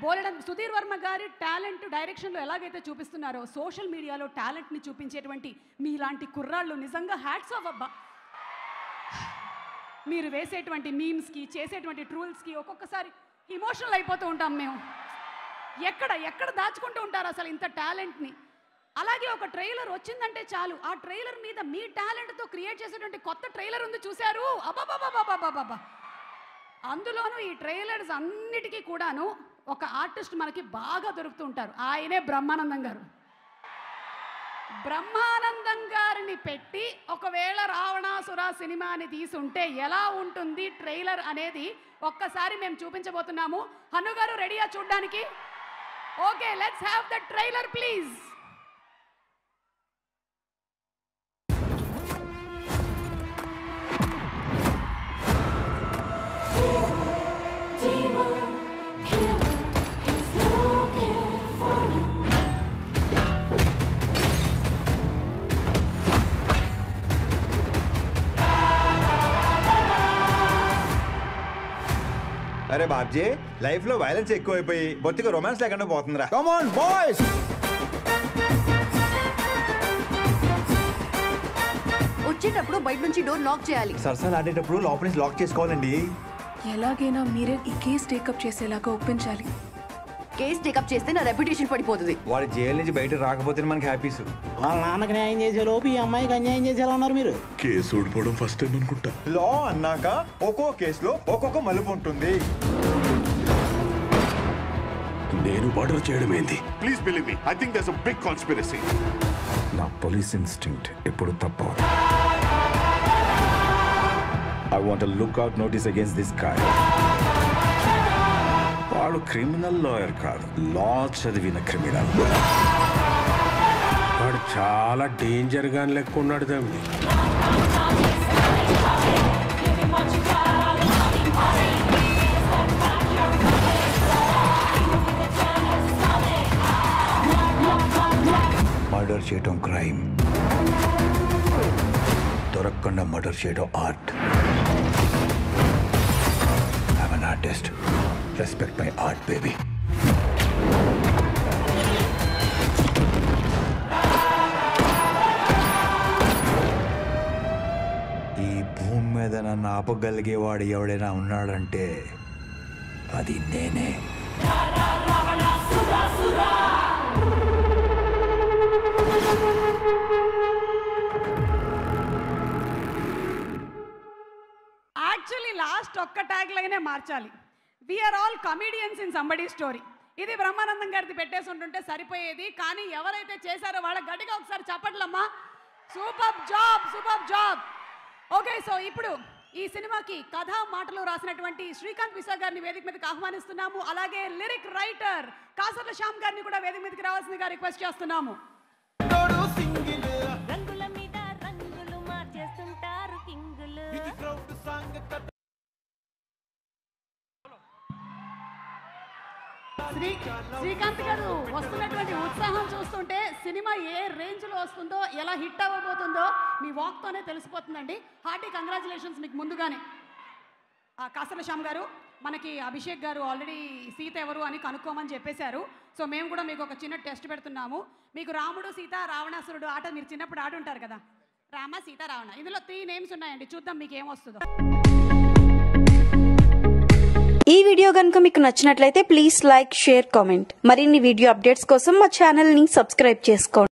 బోలెడం సుధీర్ వర్మ గారి టాలెంట్ డైరెక్షన్లో ఎలాగైతే చూపిస్తున్నారో సోషల్ మీడియాలో టాలెంట్ని చూపించేటువంటి మీలాంటి కుర్రాళ్ళు నిజంగా హ్యాట్స్ ఆఫ్ అబ్బా. మీరు వేసేటువంటి మీమ్స్కి చేసేటువంటి ట్రూల్స్కి ఒక్కొక్కసారి ఇమోషనల్ అయిపోతూ ఉంటాం మేము. ఎక్కడ ఎక్కడ దాచుకుంటూ ఉంటారు అసలు ఇంత టాలెంట్ని అలాగే ఒక ట్రైలర్ వచ్చిందంటే చాలు. ఆ ట్రైలర్ మీద మీ టాలెంట్తో క్రియేట్ చేసేటువంటి కొత్త ట్రైలర్ ఉంది చూశారు? అబాబాబాబాబాబాబా అందులోనూ ఈ ట్రైలర్స్ అన్నిటికీ కూడాను ఒక ఆర్టిస్ట్ మనకి బాగా దొరుకుతూ ఉంటారు. ఆయనే బ్రహ్మానందం గారు. బ్రహ్మానందం గారిని పెట్టి ఒకవేళ రావణాసుర సినిమాని తీసుంటే ఎలా ఉంటుంది ట్రైలర్ అనేది ఒక్కసారి మేము చూపించబోతున్నాము. హనుగారు రెడీయా చూడడానికి? Okay let's have the trailer please అరే బాబ్జీ లైఫ్లో వైలెన్స్ ఎక్కువైపోయి బొత్తిగా రొమాన్స్ లేకుండా పోతుందిరా. కమ్ ఆన్ బాయ్స్ వచ్చేటప్పుడు బయట నుంచి డోర్ లాక్ చేయాలి. సరసాలు ఆడేటప్పుడు లోపల నుంచి లాక్ చేసుకోవాలండి. ఎలాగైనా మీరే ఈ కేస్ టేకప్ చేసేలాగా ఒప్పించాలి. కేస్ టేకప్ చేస్తే నా రెప్యుటేషన్ పడిపోతుంది. వాడు జైలు నుంచి బయట రాకపోతే మనకి హ్యాపీస్ వాళ్ళ నాన్నకి న్యాయం చేసే లోపు ఈ అమ్మాయికి అన్యాయం చేసేలా ఉన్నారు మీరు? కేసు ఓడిపోవడం ఫస్ట్ టైం అనుకుంటా. లా అన్నాక ఒక్కో కేసులో ఒక్కొక్క మలుపు ఉంటుంది. నేను మర్డర్ చేయడం ఏంది Please believe me, I think there's a big conspiracy. నా పోలీస్ ఇన్స్టింక్ట్ ఎప్పుడు తప్ప I want look out notice against this guy వాడు క్రిమినల్ లాయర్ కాదు. లా చదివిన క్రిమినల్. వాడు చాలా డేంజర్గా లెక్క ఉన్నాడు తమ్మి. మర్డర్ చేయటం క్రైమ్. దొరకకుండా మర్డర్ చేయడం art. Artist respect my art baby ఈ భూమి మీద నన్ను ఆపగలిగేవాడు ఎవడైనా ఉన్నాడంటే అది నేనే. యాక్చువల్లీ లాస్ట్ ఒక్క ట్యాగ్ లైనే మార్చాలి. We're all comedians in somebody story ఇది బ్రహ్మానందం గారిది పెట్టేసి ఉంటుంటే సరిపోయేది. కానీ ఎవరైతే చేశారో వాళ్ళ గట్టిగా ఒకసారి చెప్పట్లమ్మా. Super job super job okay so ఇప్పుడు ఈ సినిమాకి కథ మాటలు రాసినటువంటి శ్రీకాంత్ విశా గారిని వేదిక మీదకి ఆహ్వానిస్తున్నాము. అలాగే లిరిక్ రైటర్ కాసర్ల శ్యామ్ గారిని కూడా వేదిక మీదకి రావాల్సిందిగా రిక్వెస్ట్ చేస్తున్నాము. శ్రీ శ్రీకాంత్ గారు వస్తున్నటువంటి ఉత్సాహం చూస్తుంటే సినిమా ఏ రేంజ్లో వస్తుందో ఎలా హిట్ అవ్వబోతుందో మీ వాక్ తోనే తెలిసిపోతుందండి. హార్టీ కంగ్రాచులేషన్స్ మీకు ముందుగానే. కాసల శ్యామ్ గారు మనకి అభిషేక్ గారు ఆల్రెడీ సీత ఎవరు అని కనుక్కోమని చెప్పేశారు. సో మేము కూడా మీకు ఒక చిన్న టెస్ట్ పెడుతున్నాము. మీకు రాముడు సీత రావణాసురుడు ఆట మీరు చిన్నప్పుడు ఆడుంటారు కదా? రామ సీత రావణ. ఇందులో త్రీ నేమ్స్ ఉన్నాయండి. చూద్దాం మీకు ఏమొస్తుందో వీడియో కనుక మీకు నచ్చినట్లయితే ప్లీజ్ లైక్ షేర్ కామెంట్ మరిన్ని వీడియో అప్డేట్స్ కోసం మా ఛానల్ని సబ్స్క్రైబ్ చేసుకోండి.